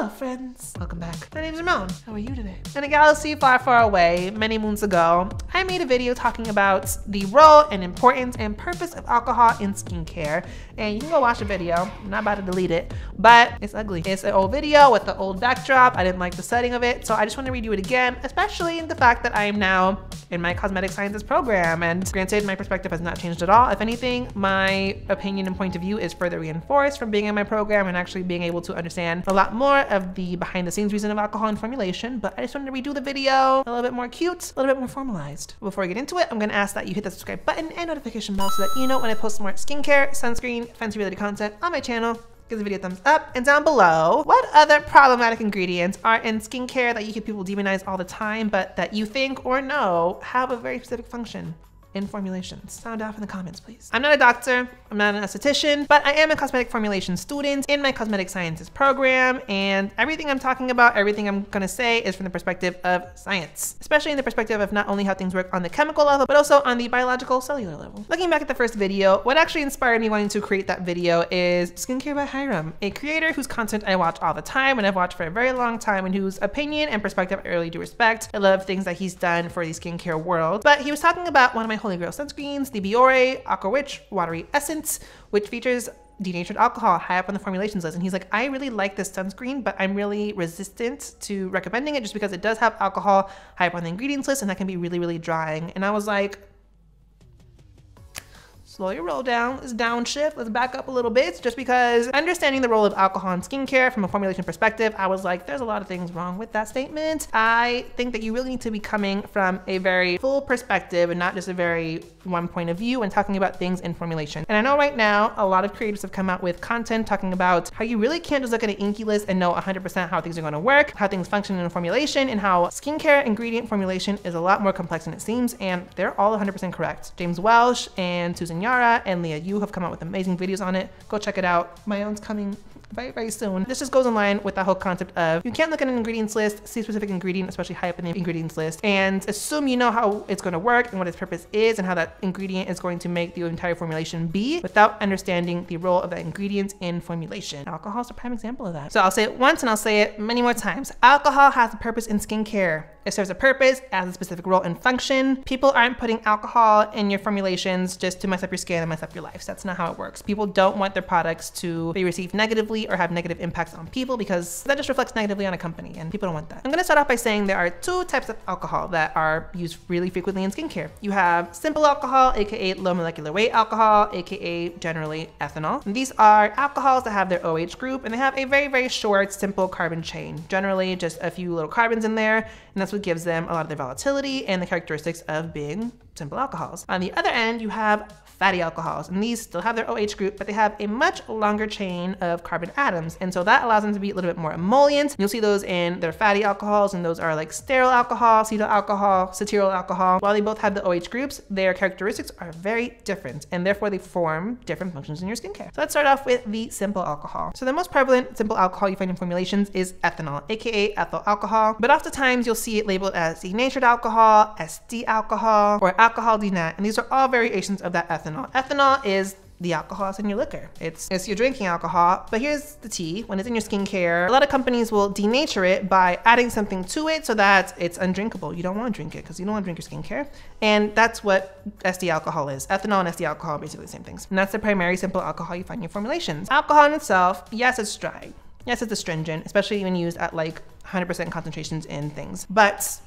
Hello, friends. Welcome back. My name's Ramon. How are you today? In a galaxy far, far away, many moons ago, I made a video talking about the role and importance and purpose of alcohol in skincare. And you can go watch the video. I'm not about to delete it, but it's ugly. It's an old video with the old backdrop. I didn't like the setting of it, so I just want to redo it again, especially the fact that I am now in my cosmetic sciences program. And granted, my perspective has not changed at all. If anything, my opinion and point of view is further reinforced from being in my program and actually being able to understand a lot more of the behind the scenes reason of alcohol and formulation. But I just wanted to redo the video a little bit more cute, a little bit more formalized. Before we get into it, I'm gonna ask that you hit the subscribe button and notification bell so that you know when I post more skincare, sunscreen, fancy related content on my channel give the video a thumbs up and down below. What other problematic ingredients are in skincare that you hear people demonize all the time but that you think or know have a very specific function in formulations? Sound off in the comments, please. I'm not a doctor, I'm not an esthetician, but I am a cosmetic formulation student in my cosmetic sciences program. And everything I'm talking about, everything I'm gonna say is from the perspective of science, especially in the perspective of not only how things work on the chemical level, but also on the biological cellular level. Looking back at the first video, what actually inspired me wanting to create that video is Skincare by Hyram, a creator whose content I watch all the time and I've watched for a very long time and whose opinion and perspective I really do respect. I love things that he's done for the skincare world. But he was talking about one of my Holy Grail sunscreens, the Biore Aqua Rich Watery Essence, which features denatured alcohol high up on the formulations list. And he's like, I really like this sunscreen, but I'm really resistant to recommending it just because it does have alcohol high up on the ingredients list and that can be really, really drying. And I was like, slow your roll down. Let's downshift. Let's back up a little bit just because understanding the role of alcohol in skincare from a formulation perspective, I was like, there's a lot of things wrong with that statement. I think that you really need to be coming from a very full perspective and not just a very one point of view and talking about things in formulation. And I know right now, a lot of creators have come out with content talking about how you really can't just look at an INCI list and know 100% how things are gonna work, how things function in a formulation, and how skincare ingredient formulation is a lot more complex than it seems. And they're all 100% correct. James Welsh and Susan Yara and Liah Yoo have come out with amazing videos on it. Go check it out. My own's coming very, very soon. This just goes in line with that whole concept of you can't look at an ingredients list, see a specific ingredient, especially high up in the ingredients list, and assume you know how it's going to work and what its purpose is and how that ingredient is going to make the entire formulation be without understanding the role of that ingredient in formulation. Alcohol is a prime example of that. So I'll say it once and I'll say it many more times. Alcohol has a purpose in skincare. It serves a purpose, has a specific role and function. People aren't putting alcohol in your formulations just to mess up your skin and mess up your life. So That's not how it works. People don't want their products to be received negatively or have negative impacts on people because that just reflects negatively on a company and people don't want that. I'm gonna start off by saying there are two types of alcohol that are used really frequently in skincare. You have simple alcohol, aka low molecular weight alcohol, aka generally ethanol. And these are alcohols that have their OH group and they have a very, very short, simple carbon chain. Generally just a few little carbons in there and that's what gives them a lot of their volatility and the characteristics of being simple alcohols. On the other end, you have fatty alcohols, and these still have their OH group, but they have a much longer chain of carbon atoms. And so that allows them to be a little bit more emollient. You'll see those in their fatty alcohols, and those are like stearyl alcohol, cetyl alcohol, cetyl alcohol. While they both have the OH groups, their characteristics are very different, and therefore they form different functions in your skincare. So let's start off with the simple alcohol. So the most prevalent simple alcohol you find in formulations is ethanol, aka ethyl alcohol, but oftentimes you'll see it labeled as denatured alcohol, SD alcohol, or alcohol denat, and these are all variations of that ethanol ethanol. Is the alcohol in your liquor. It's, it's your drinking alcohol, but here's the tea. When it's in your skincare, a lot of companies will denature it by adding something to it so that it's undrinkable. You don't want to drink it because you don't want to drink your skincare. And that's what SD alcohol is. Ethanol and SD alcohol are basically the same things. And that's the primary simple alcohol you find in your formulations. Alcohol in itself, yes, it's dry. Yes, it's astringent, especially when used at like 100% concentrations in things. But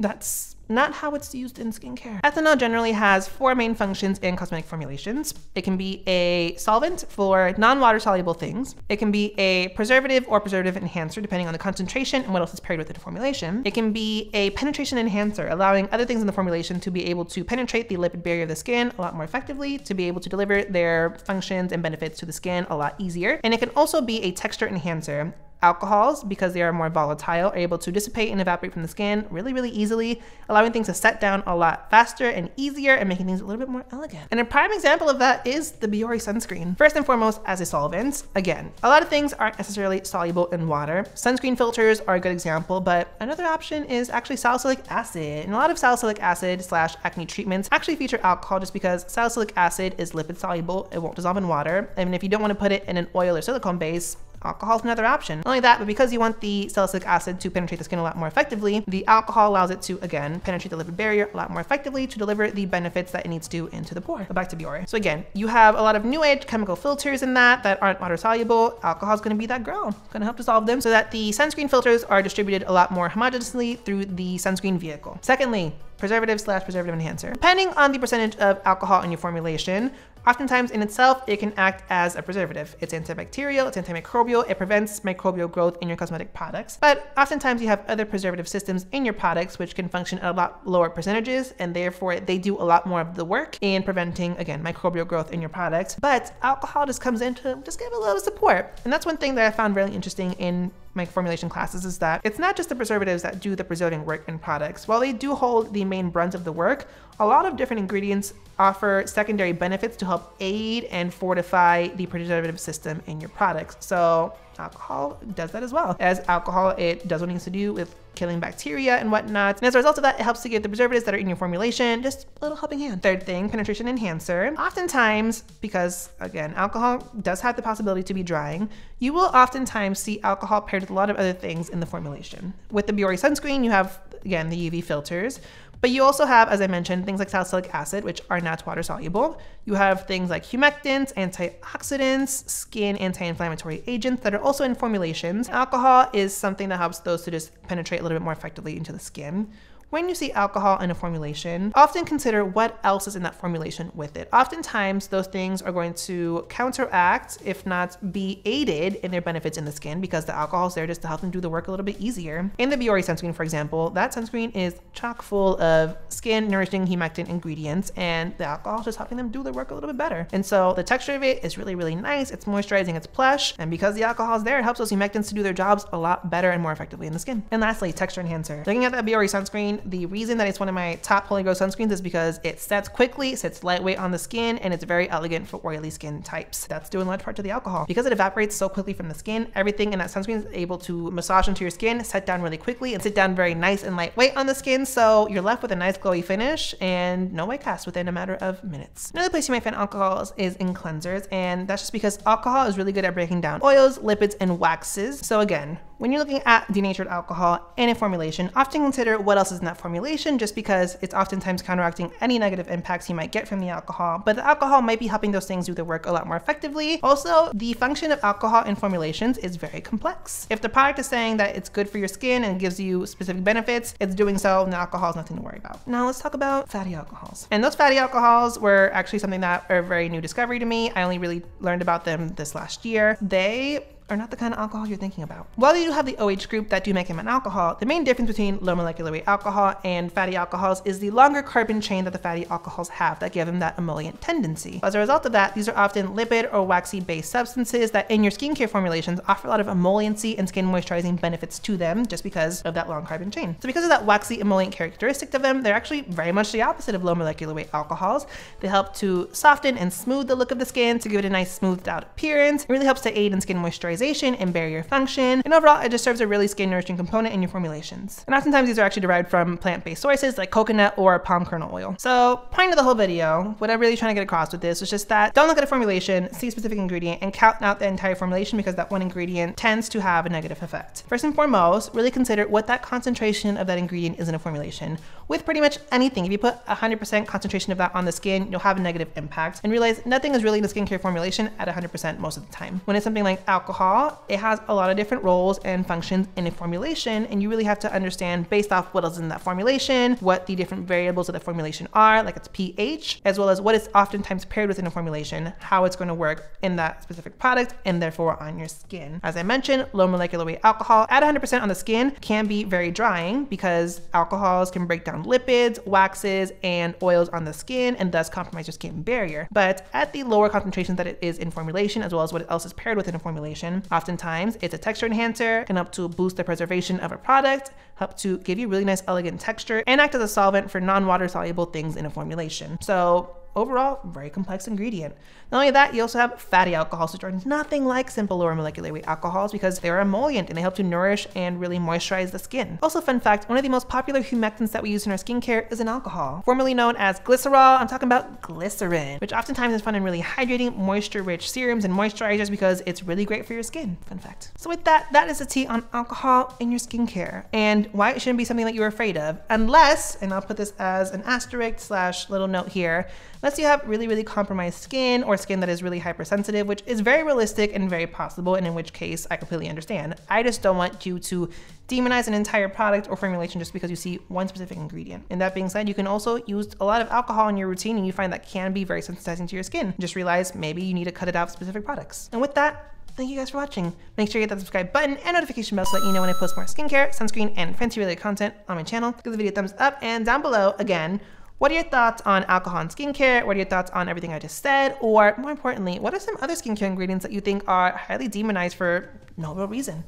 that's not how it's used in skincare. Ethanol generally has four main functions in cosmetic formulations. It can be a solvent for non-water soluble things. It can be a preservative or preservative enhancer, depending on the concentration and what else is paired with the formulation. It can be a penetration enhancer, allowing other things in the formulation to be able to penetrate the lipid barrier of the skin a lot more effectively, to be able to deliver their functions and benefits to the skin a lot easier. And it can also be a texture enhancer, Alcohols, because they are more volatile, are able to dissipate and evaporate from the skin really, really easily, allowing things to set down a lot faster and easier and making things a little bit more elegant. And a prime example of that is the Biore sunscreen. First and foremost, as a solvent, again, a lot of things aren't necessarily soluble in water. Sunscreen filters are a good example, but another option is actually salicylic acid. And a lot of salicylic acid slash acne treatments actually feature alcohol just because salicylic acid is lipid soluble. It won't dissolve in water. And if you don't want to put it in an oil or silicone base, alcohol is another option. Not only that, but because you want the salicylic acid to penetrate the skin a lot more effectively, the alcohol allows it to, again, penetrate the lipid barrier a lot more effectively to deliver the benefits that it needs to into the pore. But back to Biore. So again, you have a lot of new age chemical filters in that that aren't water soluble. Alcohol is going to be that girl, going to help dissolve them so that the sunscreen filters are distributed a lot more homogeneously through the sunscreen vehicle. Secondly, preservative slash preservative enhancer. Depending on the percentage of alcohol in your formulation, Oftentimes in itself, it can act as a preservative. It's antibacterial, it's antimicrobial, it prevents microbial growth in your cosmetic products. But oftentimes you have other preservative systems in your products which can function at a lot lower percentages and therefore they do a lot more of the work in preventing, again, microbial growth in your products. But alcohol just comes in to just give a little support. And that's one thing that I found really interesting in my formulation classes is that it's not just the preservatives that do the preserving work in products. While they do hold the main brunt of the work, a lot of different ingredients offer secondary benefits to help aid and fortify the preservative system in your products. So alcohol does that as well. As alcohol, it does what it needs to do with killing bacteria and whatnot. And as a result of that, it helps to give the preservatives that are in your formulation just a little helping hand. Third thing, penetration enhancer. Oftentimes, because again, alcohol does have the possibility to be drying, you will oftentimes see alcohol paired with a lot of other things in the formulation. With the Biore sunscreen, you have, again, the UV filters. But you also have, as I mentioned, things like salicylic acid, which are not water soluble. You have things like humectants, antioxidants, skin anti-inflammatory agents that are also in formulations. Alcohol is something that helps those to just penetrate a little bit more effectively into the skin. When you see alcohol in a formulation, often consider what else is in that formulation with it. Oftentimes, those things are going to counteract, if not be aided in their benefits in the skin because the alcohol is there just to help them do the work a little bit easier. In the Biore sunscreen, for example, that sunscreen is chock full of skin nourishing humectant ingredients and the alcohol is just helping them do their work a little bit better. And so the texture of it is really, really nice. It's moisturizing, it's plush. And because the alcohol is there, it helps those humectants to do their jobs a lot better and more effectively in the skin. And lastly, texture enhancer. Looking at that Biore sunscreen, the reason that it's one of my top Holy Grail sunscreens is because it sets quickly, sits lightweight on the skin, and it's very elegant for oily skin types. That's due in large part to the alcohol. Because it evaporates so quickly from the skin, everything in that sunscreen is able to massage into your skin, set down really quickly, and sit down very nice and lightweight on the skin, so you're left with a nice glowy finish and no white cast within a matter of minutes. Another place you might find alcohols is in cleansers, and that's just because alcohol is really good at breaking down oils, lipids, and waxes. So again, when you're looking at denatured alcohol in a formulation, often consider what else is in that formulation just because it's oftentimes counteracting any negative impacts you might get from the alcohol, but the alcohol might be helping those things do their work a lot more effectively. Also, the function of alcohol in formulations is very complex. If the product is saying that it's good for your skin and gives you specific benefits, it's doing so and the alcohol is nothing to worry about. Now let's talk about fatty alcohols. And those fatty alcohols were actually something that are a very new discovery to me. I only really learned about them this last year. They are not the kind of alcohol you're thinking about. While you do have the OH group that do make them an alcohol, the main difference between low molecular weight alcohol and fatty alcohols is the longer carbon chain that the fatty alcohols have that give them that emollient tendency. As a result of that, these are often lipid or waxy based substances that in your skincare formulations offer a lot of emolliency and skin moisturizing benefits to them just because of that long carbon chain. So because of that waxy emollient characteristic of them, they're actually very much the opposite of low molecular weight alcohols. They help to soften and smooth the look of the skin to give it a nice smoothed out appearance. It really helps to aid in skin moisturization and barrier function. And overall, it just serves a really skin nourishing component in your formulations. And oftentimes these are actually derived from plant-based sources like coconut or palm kernel oil. So point of the whole video, what I'm really trying to get across with this is just that don't look at a formulation, see a specific ingredient and count out the entire formulation because that one ingredient tends to have a negative effect. First and foremost, really consider what that concentration of that ingredient is in a formulation. With pretty much anything, if you put 100% concentration of that on the skin, you'll have a negative impact and realize nothing is really in the skincare formulation at 100% most of the time. When it's something like alcohol, it has a lot of different roles and functions in a formulation, and you really have to understand based off what is in that formulation, what the different variables of the formulation are, like its pH, as well as what is oftentimes paired within a formulation, how it's going to work in that specific product, and therefore on your skin. As I mentioned, low molecular weight alcohol at 100% on the skin can be very drying because alcohols can break down lipids, waxes, and oils on the skin, and thus compromise your skin barrier. But at the lower concentrations that it is in formulation, as well as what else is paired within a formulation, often Sometimes it's a texture enhancer, can help to boost the preservation of a product, help to give you really nice elegant texture, and act as a solvent for non-water soluble things in a formulation. So overall very complex ingredient. Not only that, you also have fatty alcohols, which are nothing like simple lower molecular weight alcohols because they're emollient and they help to nourish and really moisturize the skin. Also, fun fact, one of the most popular humectants that we use in our skincare is an alcohol, formerly known as glycerol. I'm talking about glycerin, which oftentimes is found in really hydrating, moisture-rich serums and moisturizers because it's really great for your skin. Fun fact. So with that, that is the tea on alcohol in your skincare and why it shouldn't be something that you're afraid of, unless, and I'll put this as an asterisk slash little note here, unless you have really, really compromised skin or skin that is really hypersensitive, which is very realistic and very possible, and in which case I completely understand. I just don't want you to demonize an entire product or formulation just because you see one specific ingredient. And that being said, you can also use a lot of alcohol in your routine and you find that can be very sensitizing to your skin. Just realize maybe you need to cut it out of specific products. And with that, Thank you guys for watching. Make sure you hit that subscribe button and notification bell so that you know when I post more skincare, sunscreen, and fancy related content on my channel. Give the video a thumbs up and down below, again, what are your thoughts on alcohol and skincare? What are your thoughts on everything I just said? Or more importantly, what are some other skincare ingredients that you think are highly demonized for no real reason?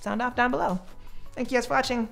Sound off down below. Thank you guys for watching.